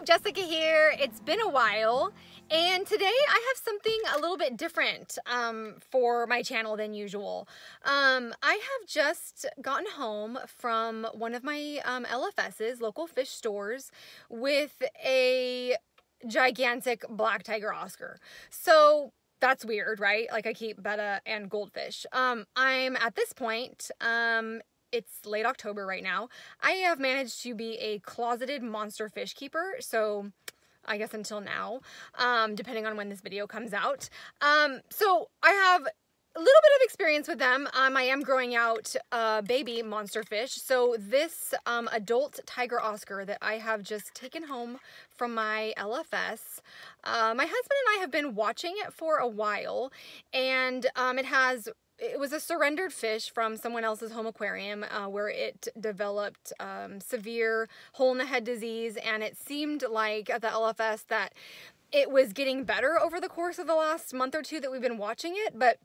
YouTube, Jessica here. It's been a while and today I have something a little bit different um, for my channel than usual. Um, I have just gotten home from one of my um, LFS's, local fish stores, with a gigantic black tiger Oscar. So that's weird, right? Like I keep betta and goldfish. Um, I'm at this point um, it's late October right now. I have managed to be a closeted monster fish keeper, so I guess until now, um, depending on when this video comes out. Um, so I have a little bit of experience with them. Um, I am growing out uh, baby monster fish. So this um, adult tiger Oscar that I have just taken home from my LFS, uh, my husband and I have been watching it for a while and um, it has it was a surrendered fish from someone else's home aquarium uh, where it developed um, severe hole in the head disease and it seemed like at the LFS that it was getting better over the course of the last month or two that we've been watching it but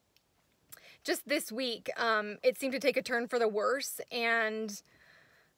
just this week um, it seemed to take a turn for the worse and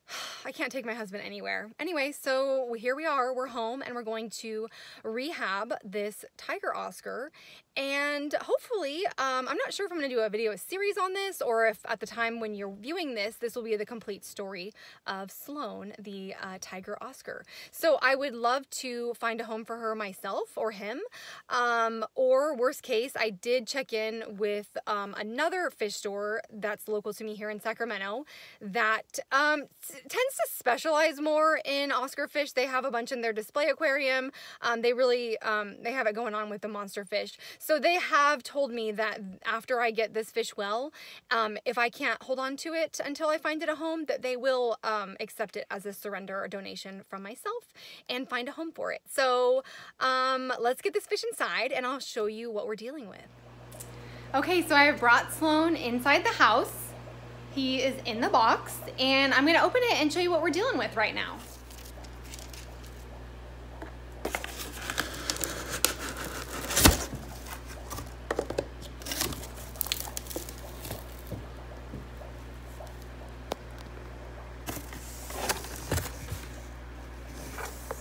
I can't take my husband anywhere. Anyway, so here we are. We're home and we're going to rehab this Tiger Oscar. And hopefully, um, I'm not sure if I'm going to do a video series on this or if at the time when you're viewing this, this will be the complete story of Sloan, the uh, Tiger Oscar. So I would love to find a home for her myself or him. Um, or worst case, I did check in with um, another fish store that's local to me here in Sacramento that um, tends to specialize more in Oscar fish. They have a bunch in their display aquarium. Um, they really, um, they have it going on with the monster fish. So they have told me that after I get this fish well, um, if I can't hold on to it until I find it a home, that they will um, accept it as a surrender or donation from myself and find a home for it. So um, let's get this fish inside and I'll show you what we're dealing with. Okay, so I have brought Sloan inside the house. He is in the box and I'm gonna open it and show you what we're dealing with right now.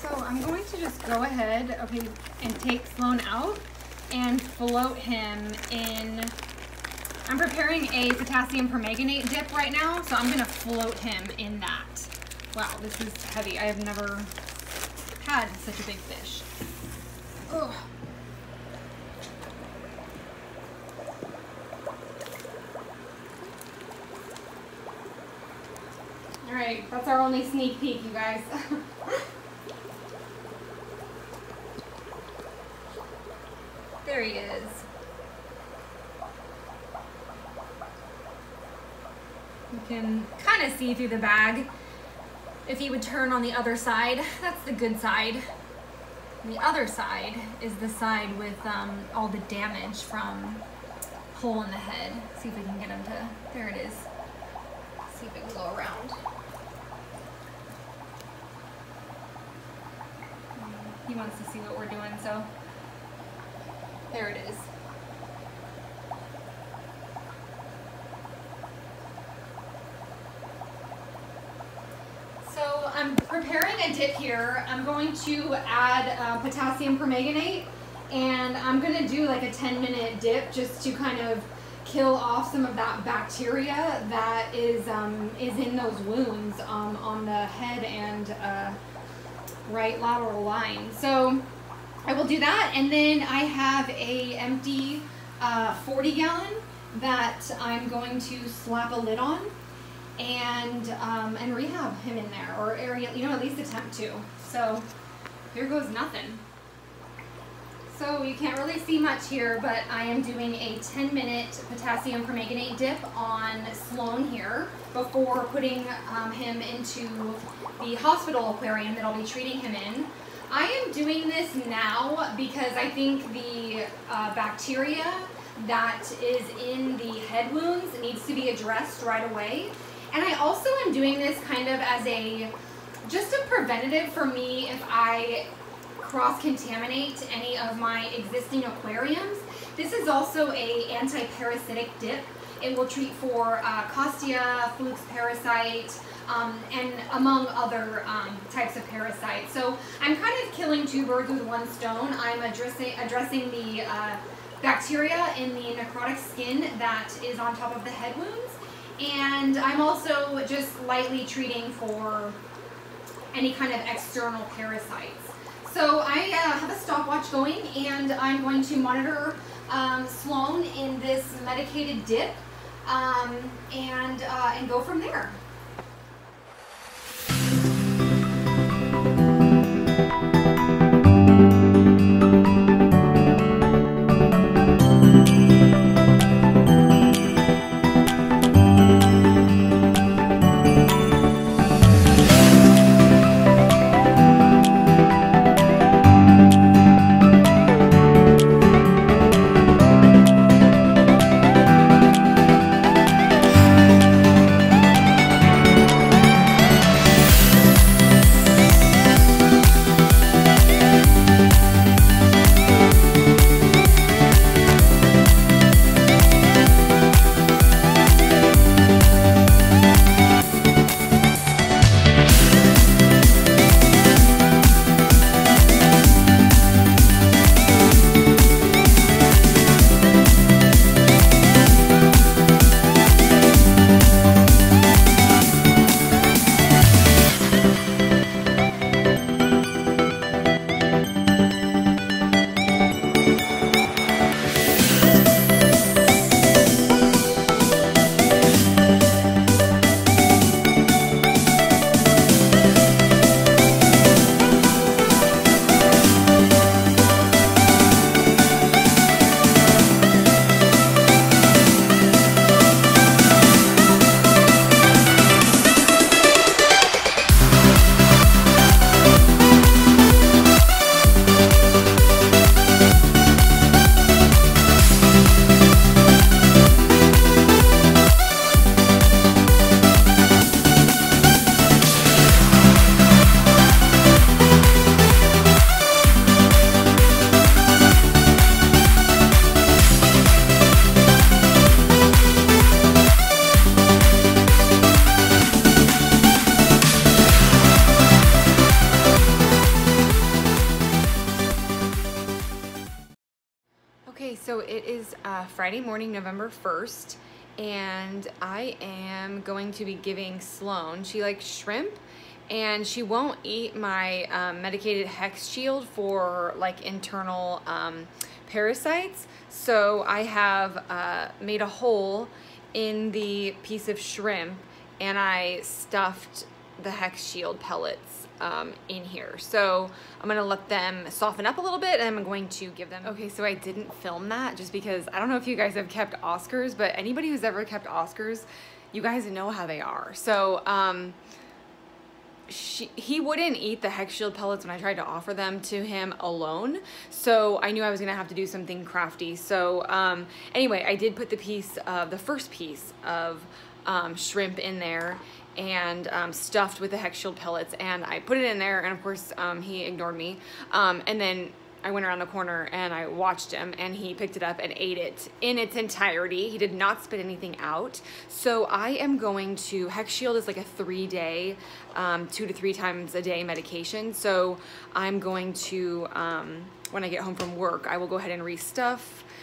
So I'm going to just go ahead okay, and take Sloan out and float him in I'm preparing a potassium permanganate dip right now, so I'm gonna float him in that. Wow, this is heavy. I have never had such a big fish. Ugh. All right, that's our only sneak peek, you guys. there he is. You can kind of see through the bag. If you would turn on the other side, that's the good side. The other side is the side with um, all the damage from hole in the head. See if we can get him to, there it is. See if we can go around. He wants to see what we're doing, so there it is. I'm preparing a dip here. I'm going to add uh, potassium permanganate and I'm gonna do like a 10 minute dip just to kind of kill off some of that bacteria that is um, is in those wounds um, on the head and uh, right lateral line. So I will do that and then I have a empty uh, 40 gallon that I'm going to slap a lid on and um, and rehab him in there, or area, you know, at least attempt to. So here goes nothing. So you can't really see much here, but I am doing a 10 minute potassium permanganate dip on Sloan here before putting um, him into the hospital aquarium that I'll be treating him in. I am doing this now because I think the uh, bacteria that is in the head wounds needs to be addressed right away. And I also am doing this kind of as a, just a preventative for me if I cross-contaminate any of my existing aquariums. This is also a anti-parasitic dip It will treat for uh, Costia, Fluke's parasite, um, and among other um, types of parasites. So I'm kind of killing two birds with one stone. I'm addressing, addressing the uh, bacteria in the necrotic skin that is on top of the head wounds. And I'm also just lightly treating for any kind of external parasites. So I uh, have a stopwatch going and I'm going to monitor um, Sloan in this medicated dip um, and, uh, and go from there. Is uh, Friday morning, November 1st, and I am going to be giving Sloan, she likes shrimp, and she won't eat my um, medicated hex shield for like internal um, parasites. So I have uh, made a hole in the piece of shrimp and I stuffed the hex shield pellets um, in here. So I'm gonna let them soften up a little bit and I'm going to give them, okay, so I didn't film that just because I don't know if you guys have kept Oscars, but anybody who's ever kept Oscars, you guys know how they are. So um, she, he wouldn't eat the hex shield pellets when I tried to offer them to him alone. So I knew I was gonna have to do something crafty. So um, anyway, I did put the piece of, the first piece of um, shrimp in there and um, stuffed with the hex shield pellets and I put it in there and of course um, he ignored me um, and then I went around the corner and I watched him and he picked it up and ate it in its entirety. He did not spit anything out. So I am going to, Hex Shield is like a three day, um, two to three times a day medication. So I'm going to, um, when I get home from work, I will go ahead and restuff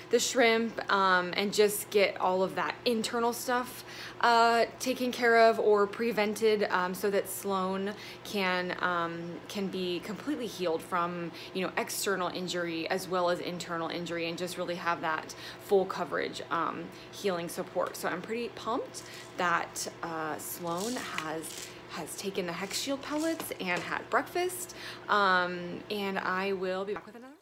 the shrimp um, and just get all of that internal stuff uh, taken care of or prevented um, so that Sloan can um, can be completely healed from you know external injury as well as internal injury and just really have that full coverage um, healing support. So I'm pretty pumped that uh, Sloan has has taken the Hex Shield pellets and had breakfast. Um, and I will be back with another.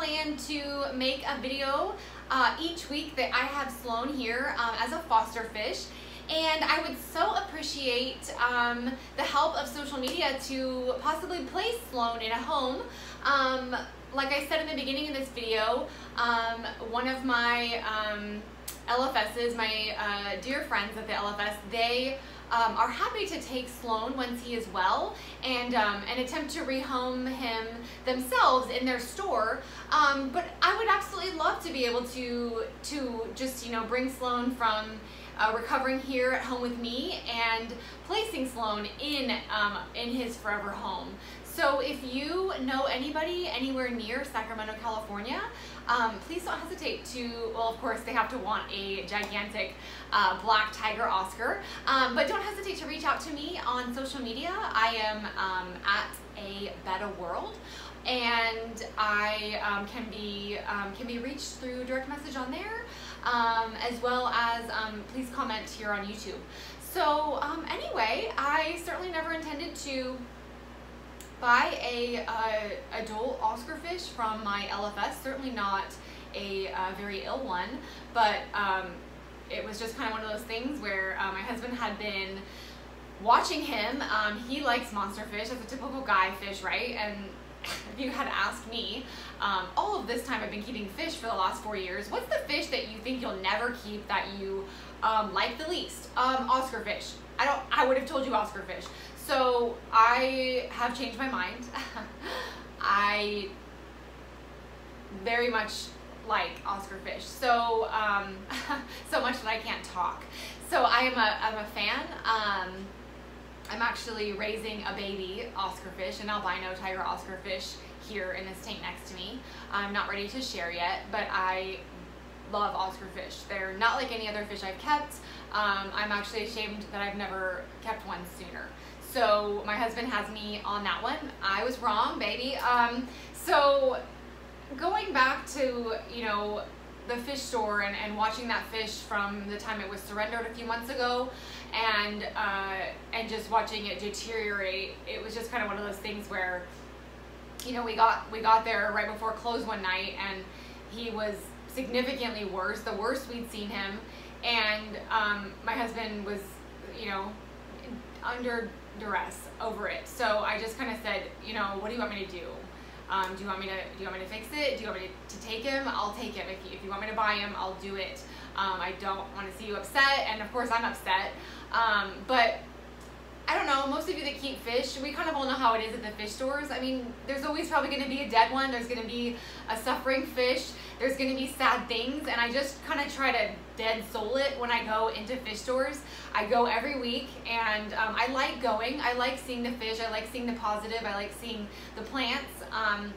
Plan to make a video uh, each week that I have Sloan here um, as a foster fish. And I would so appreciate um, the help of social media to possibly place Sloan in a home. Um, like I said in the beginning of this video, um, one of my um, LFSs, my uh, dear friends at the LFS, they um, are happy to take Sloan once he is well and, um, and attempt to rehome him themselves in their store. Um, but I would absolutely love to be able to, to just, you know, bring Sloan from uh, recovering here at home with me and placing Sloan in, um, in his forever home. So if you know anybody anywhere near Sacramento, California, um, please don't hesitate to, well, of course, they have to want a gigantic uh, black tiger Oscar, um, but don't hesitate to reach out to me on social media. I am um, at a better world and I um, can be um, can be reached through direct message on there, um, as well as please comment here on YouTube. So anyway, I certainly never intended to buy a uh, adult Oscar fish from my LFS, certainly not a uh, very ill one, but um, it was just kind of one of those things where uh, my husband had been watching him. Um, he likes monster fish, as a typical guy fish, right? And if you had asked me, um, all of this time I've been keeping fish for the last four years, what's the fish that you think you'll never keep that you um, like the least? Um, Oscar fish. I don't. I would have told you Oscar fish. So I have changed my mind. I very much like Oscar fish. So um, so much that I can't talk. So I am a I'm a fan. Um, I'm actually raising a baby Oscar fish, an albino tiger Oscar fish here in this tank next to me. I'm not ready to share yet, but I love Oscar fish. They're not like any other fish I've kept. Um, I'm actually ashamed that I've never kept one sooner. So my husband has me on that one. I was wrong, baby. Um, so going back to, you know, the fish store and, and watching that fish from the time it was surrendered a few months ago and uh, and just watching it deteriorate, it was just kind of one of those things where, you know, we got we got there right before close one night and he was significantly worse, the worst we'd seen him, and um, my husband was, you know, under duress over it. So I just kind of said, you know, what do you want me to do? Um, do you want me to do you want me to fix it? Do you want me to, to take him? I'll take him. If you, if you want me to buy him, I'll do it. Um, I don't want to see you upset, and of course I'm upset. Um, but I don't know, most of you that keep fish, we kind of all know how it is at the fish stores. I mean, there's always probably going to be a dead one. There's going to be a suffering fish. There's going to be sad things. And I just kind of try to dead soul it when I go into fish stores. I go every week and um, I like going. I like seeing the fish. I like seeing the positive. I like seeing the plants. Um,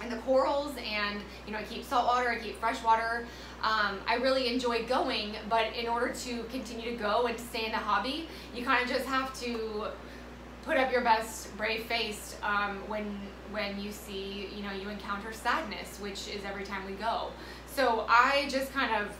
and the corals and you know I keep salt water, I keep fresh water. Um, I really enjoy going, but in order to continue to go and to stay in the hobby, you kind of just have to put up your best brave face um, when when you see you know you encounter sadness, which is every time we go. So I just kind of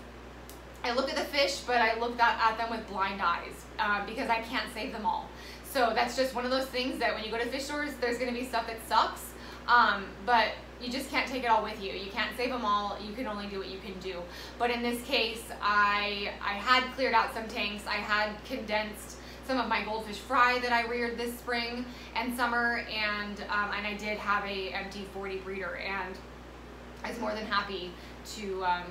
I look at the fish, but I look at, them with blind eyes uh, because I can't save them all. So that's just one of those things that when you go to fish stores, there's going to be stuff that sucks. Um, but you just can't take it all with you. You can't save them all. You can only do what you can do. But in this case, I, I had cleared out some tanks. I had condensed some of my goldfish fry that I reared this spring and summer, and um, and I did have a empty 40 breeder, and I was more than happy to um,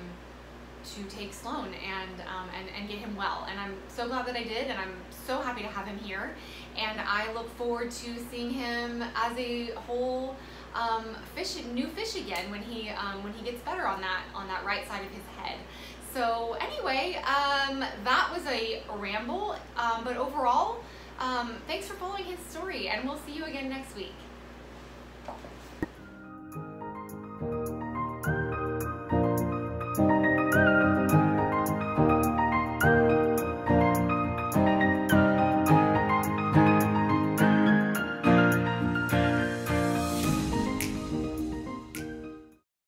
to take Sloan and, um, and and get him well. And I'm so glad that I did, and I'm so happy to have him here. And I look forward to seeing him as a whole um, fish, new fish again when he um, when he gets better on that on that right side of his head. So anyway, um, that was a ramble, um, but overall, um, thanks for following his story, and we'll see you again next week.